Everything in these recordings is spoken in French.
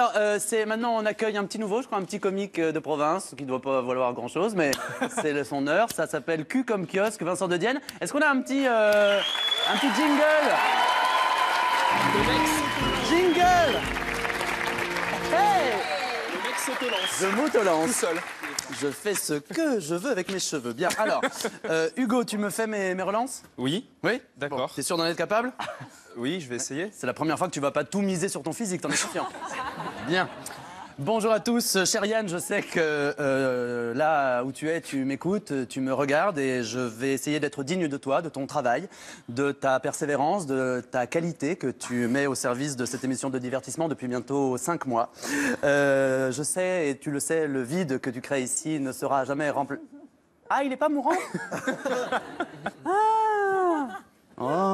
Alors, euh, c'est maintenant on accueille un petit nouveau, je crois, un petit comique euh, de province qui ne doit pas valoir grand chose, mais c'est le- son heure. Ça s'appelle Q comme kiosque, Vincent de Dienne. Est-ce qu'on a un petit, euh, un petit jingle? Jingle Hey Le mec s'auto-lance. Je m'auto-lance. Tout seul. Je fais ce que je veux avec mes cheveux. Bien, alors, euh, Hugo, tu me fais mes, mes relances? Oui, Oui? D'accord. T'es sûr d'en être capable? Oui, je vais essayer. C'est la première fois que tu vas pas tout miser sur ton physique, t'en es confiant. Bien. Bonjour à tous, cher Yann, je sais que euh, là où tu es, tu m'écoutes, tu me regardes et je vais essayer d'être digne de toi, de ton travail, de ta persévérance, de ta qualité que tu mets au service de cette émission de divertissement depuis bientôt cinq mois. Euh, je sais, et tu le sais, le vide que tu crées ici ne sera jamais rempli. Ah, il est pas mourant? Ah Oh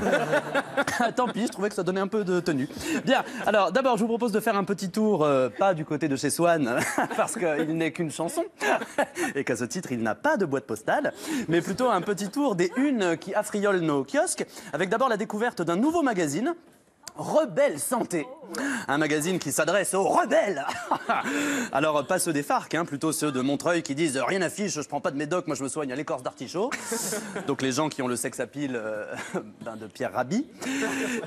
Tant pis, je trouvais que ça donnait un peu de tenue. Bien, alors d'abord, je vous propose de faire un petit tour, euh, pas du côté de chez Swan, parce qu'il n'est qu'une chanson, et qu'à ce titre, il n'a pas de boîte postale, mais plutôt un petit tour des unes qui affriolent nos kiosques, avec d'abord la découverte d'un nouveau magazine. Rebelle Santé, un magazine qui s'adresse aux rebelles. Alors pas ceux des FARC, hein, plutôt ceux de Montreuil qui disent rien n'affiche, je prends pas de médoc, moi je me soigne à l'écorce d'artichaut. Donc les gens qui ont le sexe à pile euh, ben, de Pierre Rabhi.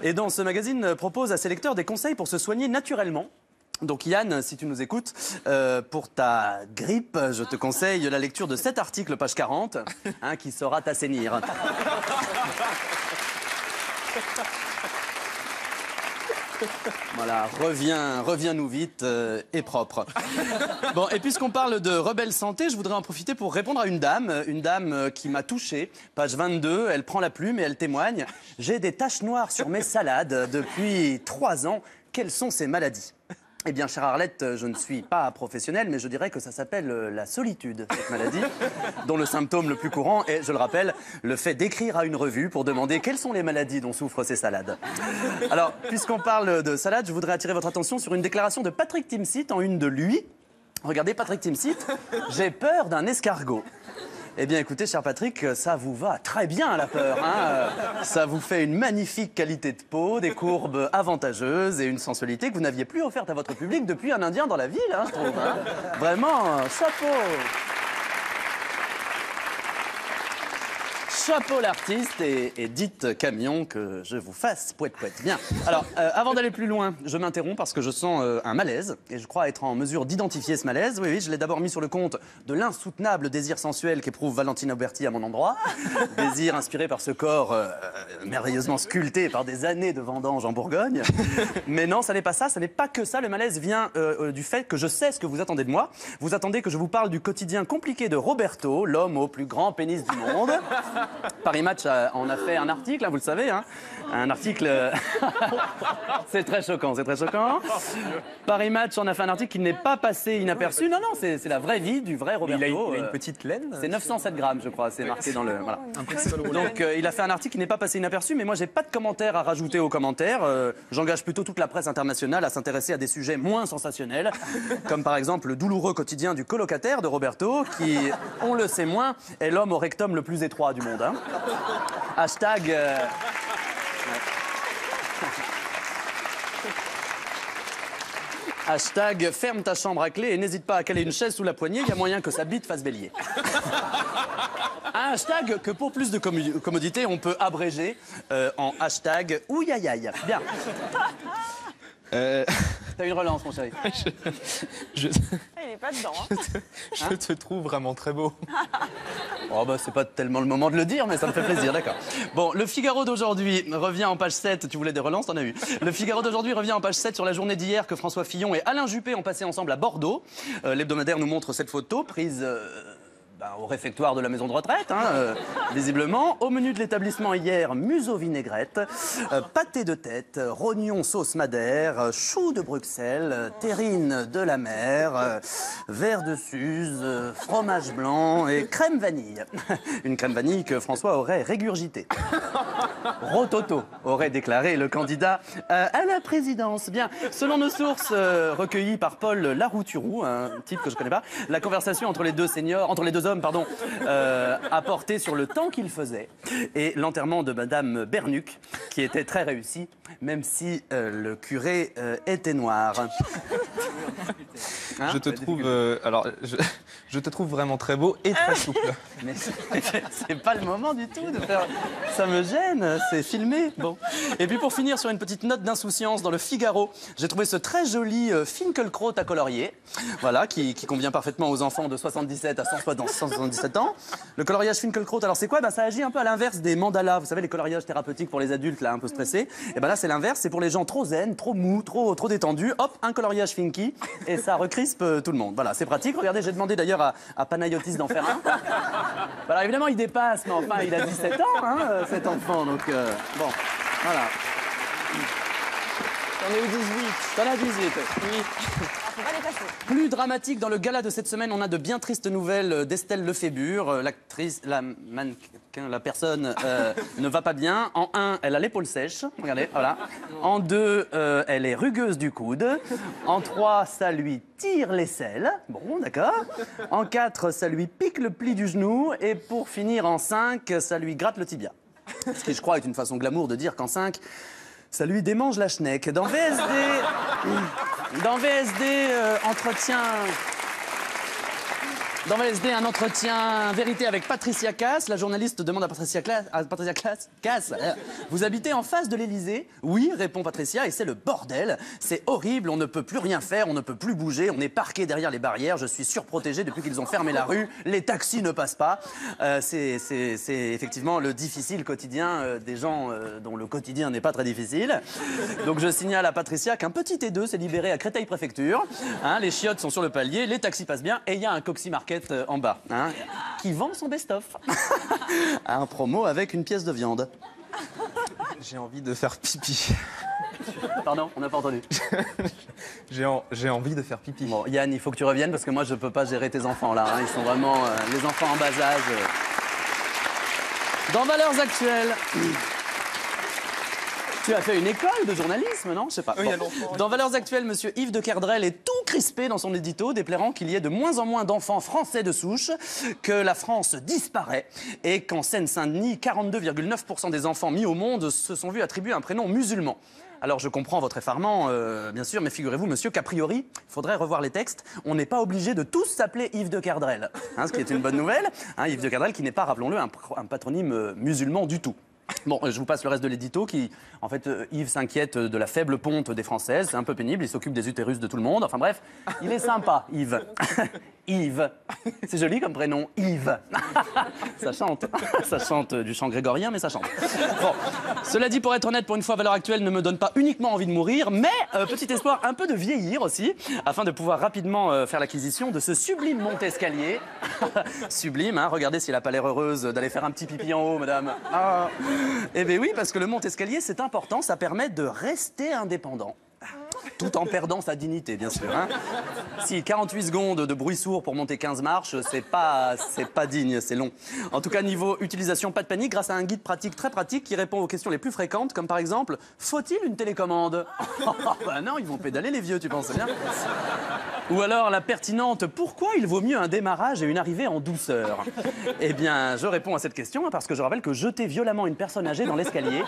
Et dans ce magazine euh, propose à ses lecteurs des conseils pour se soigner naturellement. Donc Yann, si tu nous écoutes, euh, pour ta grippe, je te conseille la lecture de cet article, page 40, hein, qui saura t'assainir. Voilà, reviens, reviens-nous vite euh, et propre. Bon, et puisqu'on parle de rebelle santé, je voudrais en profiter pour répondre à une dame, une dame euh, qui m'a touché. Page 22, elle prend la plume et elle témoigne. J'ai des taches noires sur mes salades depuis trois ans. Quelles sont ces maladies? Eh bien, chère Arlette, je ne suis pas professionnel, mais je dirais que ça s'appelle euh, la solitude, cette maladie, dont le symptôme le plus courant est, je le rappelle, le fait d'écrire à une revue pour demander quelles sont les maladies dont souffrent ces salades. Alors, puisqu'on parle de salade, je voudrais attirer votre attention sur une déclaration de Patrick Timsit en une de lui. Regardez, Patrick Timsit, j'ai peur d'un escargot. Eh bien, écoutez, cher Patrick, ça vous va très bien la peur. hein. Euh, Ça vous fait une magnifique qualité de peau, des courbes avantageuses et une sensualité que vous n'aviez plus offerte à votre public depuis un Indien dans la ville, hein, je trouve. hein. Vraiment, euh, chapeau. Chapeau l'artiste et, et dites camion que je vous fasse poète poète. Bien. Alors, euh, avant d'aller plus loin, je m'interromps parce que je sens euh, un malaise et je crois être en mesure d'identifier ce malaise. Oui, oui, je l'ai d'abord mis sur le compte de l'insoutenable désir sensuel qu'éprouve Valentine Auberti à mon endroit. Désir inspiré par ce corps euh, merveilleusement sculpté par des années de vendange en Bourgogne. Mais non, ça n'est pas ça, ça n'est pas que ça. Le malaise vient du fait que je sais ce que vous attendez de moi. Vous attendez que je vous parle du quotidien compliqué de Roberto, l'homme au plus grand pénis du monde. Paris Match en a fait un article, hein, vous le savez, hein. un article. euh, c'est très choquant, c'est très choquant. Paris Match en a fait un article qui n'est pas passé inaperçu. Non, non, c'est la vraie vie du vrai Il Roberto. a, il a une euh, petite laine c'est 907 grammes, je crois, c'est marqué dans le. Voilà. Donc euh, il a fait un article qui n'est pas passé inaperçu, mais moi j'ai pas de commentaires à rajouter aux commentaires. Euh, J'engage plutôt toute la presse internationale à s'intéresser à des sujets moins sensationnels, comme par exemple le douloureux quotidien du colocataire de Roberto, qui, on le sait moins, est l'homme au rectum le plus étroit du monde. Hein. Hashtag. euh, Hashtag ferme ta chambre à clé et n'hésite pas à caler une chaise sous la poignée, il y a moyen que sa bite fasse bélier. Un hashtag que pour plus de commodité, on peut abréger euh, en hashtag ouiaïaï. Bien. Euh, T'as une relance, mon chéri. je, pas dedans. hein. je te trouve vraiment très beau. Oh bah c'est pas tellement le moment de le dire, mais ça me fait plaisir, d'accord. Bon, le Figaro d'aujourd'hui revient en page 7. Tu voulais des relances, t'en as eu. Le Figaro d'aujourd'hui revient en page 7 sur la journée d'hier que François Fillon et Alain Juppé ont passé ensemble à Bordeaux. Euh, L'hebdomadaire nous montre cette photo prise. euh, ben, au réfectoire de la maison de retraite, hein, euh, visiblement. Au menu de l'établissement hier, museau vinaigrette, euh, pâté de tête, rognon sauce madère, choux de Bruxelles, terrine de la mer, euh, verre de Suze, fromage blanc et crème vanille. Une crème vanille que François aurait régurgitée. Rototo, aurait déclaré le candidat euh, à la présidence. Bien, selon nos sources euh, recueillies par Paul Larouturou, un type que je connais pas, la conversation entre les deux seniors, entre les deux hommes, pardon, euh, a porté sur le temps qu'il faisait et l'enterrement de Madame Bernuc, qui était très réussi, même si le curé était noir. Hein je te trouve, euh, alors, je, je te trouve vraiment très beau et très souple. Mais c'est pas le moment du tout de faire. Ça me gêne, c'est filmé. Bon. Et puis pour finir sur une petite note d'insouciance, dans le Figaro, j'ai trouvé ce très joli euh, Finkelkraut à colorier. Voilà, qui, qui convient parfaitement aux enfants de 77 à 177 ans. Le coloriage Finkelkraut, alors c'est quoi? Ben, Ça agit un peu à l'inverse des mandalas. Vous savez, les coloriages thérapeutiques pour les adultes, là, un peu stressés. Et ben là, c'est l'inverse. C'est pour les gens trop zen, trop mous, trop, trop détendus. Hop, un coloriage Finky. Et ça recrispe euh, tout le monde. Voilà, c'est pratique. Regardez, j'ai demandé d'ailleurs à, à Panayotis d'en faire un. Alors évidemment, il dépasse, mais enfin, il a 17 ans, hein, euh, cet enfant. Donc, euh, bon, voilà. T'en es au 18. T'en as 18. Oui. Plus dramatique, dans le gala de cette semaine, on a de bien tristes nouvelles d'Estelle Lefébure. L'actrice, la mannequin, la personne euh, ne va pas bien. En un, elle a l'épaule sèche. Regardez, voilà. En deux, euh, elle est rugueuse du coude. En trois, ça lui tire l'aisselle. Bon, d'accord. En quatre, ça lui pique le pli du genou. Et pour finir, en cinq, ça lui gratte le tibia. Ce qui, je crois, est une façon glamour de dire qu'en 5, ça lui démange la schneck. Dans VSD, dans VSD, euh, entretien. Dans VSD, un entretien vérité avec Patricia Cass. La journaliste demande à Patricia, Cla- Patricia Cass, euh, Vous habitez en face de l'Elysée Oui, répond Patricia, et c'est le bordel. C'est horrible, on ne peut plus rien faire, on ne peut plus bouger, on est parqué derrière les barrières, je suis surprotégé depuis qu'ils ont fermé la rue, les taxis ne passent pas. Euh, c'est- effectivement le difficile quotidien euh, des gens dont le quotidien n'est pas très difficile. Donc je signale à Patricia qu'un petit T2 s'est libéré à Créteil-Préfecture. Hein, les chiottes sont sur le palier, les taxis passent bien, et il y a un Coxy Market euh, en bas, hein, qui vend son best-of. un promo avec une pièce de viande. J'ai envie de faire pipi. Pardon, on n'a pas entendu. J'ai en- j'ai envie de faire pipi. Bon, Yann, il faut que tu reviennes parce que moi, je peux pas gérer tes enfants là. hein. Ils sont vraiment euh, les enfants en bas âge. euh. Dans Valeurs Actuelles. Tu as fait une école de journalisme, non? Je sais pas. Oui, Bon. Dans Valeurs Actuelles, monsieur Yves de Kerdrel est tout crispé dans son édito, déplorant qu'il y ait de moins en moins d'enfants français de souche, que la France disparaît et qu'en Seine-Saint-Denis, 42,9% des enfants mis au monde se sont vus attribuer un prénom musulman. Alors je comprends votre effarement, euh, bien sûr, mais figurez-vous, monsieur, qu'a priori, il faudrait revoir les textes. On n'est pas obligé de tous s'appeler Yves de Kerdrel, hein, ce qui est une bonne nouvelle. Hein, Yves de Kerdrel qui n'est pas, rappelons-le, un patronyme euh, musulman du tout. Bon, je vous passe le reste de l'édito qui, en fait, euh, Yves s'inquiète de la faible ponte des Françaises. C'est un peu pénible, il s'occupe des utérus de tout le monde. Enfin bref, il est sympa, Yves. Yves. C'est joli comme prénom, Yves. ça chante. Ça chante du chant grégorien, mais ça chante. Bon, cela dit, pour être honnête, pour une fois, Valeur Actuelle ne me donne pas uniquement envie de mourir, mais euh, petit espoir un peu de vieillir aussi, afin de pouvoir rapidement euh, faire l'acquisition de ce sublime monte-escalier. sublime, hein Regardez si elle a pas l'air heureuse d'aller faire un petit pipi en haut, madame. Ah. Eh bien oui, parce que le monte-escalier, c'est important, ça permet de rester indépendant. Tout en perdant sa dignité, bien sûr. hein. Si 48 secondes de bruit sourd pour monter 15 marches, c'est pas, c'est pas digne, c'est long. En tout cas, niveau utilisation, pas de panique, grâce à un guide pratique très pratique qui répond aux questions les plus fréquentes, comme par exemple, faut-il une télécommande? Bah non, ils vont pédaler les vieux, tu penses bien? Ou alors la pertinente pourquoi il vaut mieux un démarrage et une arrivée en douceur? Eh bien, je réponds à cette question hein, parce que je rappelle que jeter violemment une personne âgée dans l'escalier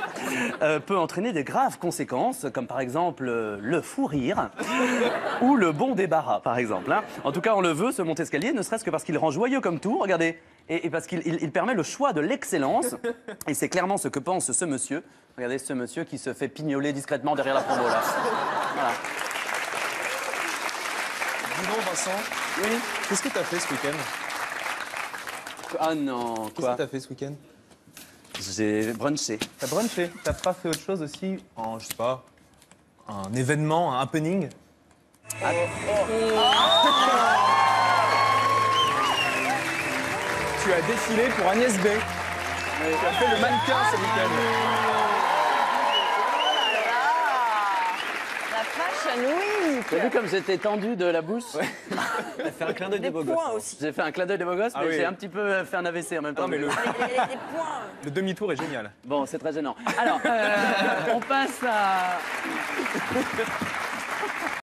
euh, peut entraîner des graves conséquences, comme par exemple euh, le fou rire ou le bon débarras, par exemple. hein. En tout cas, on le veut, ce monte-escalier, ne serait-ce que parce qu'il rend joyeux comme tout, regardez, et, et parce qu'il il- il permet le choix de l'excellence. Et c'est clairement ce que pense ce monsieur. Regardez ce monsieur qui se fait pignoler discrètement derrière la promo, là. Voilà. Dis donc, Vincent, Oui. Qu'est-ce que t'as fait ce week-end? Ah non, Qu'est-ce quoi. que t'as fait ce week-end? J'ai brunché. T'as brunché. T'as pas fait autre chose aussi en, je sais pas, un événement, un happening? Tu as défilé pour Agnès B. Tu as fait le mannequin ce week-end. La vache. Chanoui T'as vu comme j'étais tendu de la bouche Elle fait un clin d'œil Des des beaux gosses. points aussi. J'ai fait un clin d'œil des beaux gosses, Ah mais oui. j'ai un petit peu fait un AVC en même temps. Non, mais le, points. le demi-tour est génial. Bon, c'est très gênant. Alors, euh, on passe à...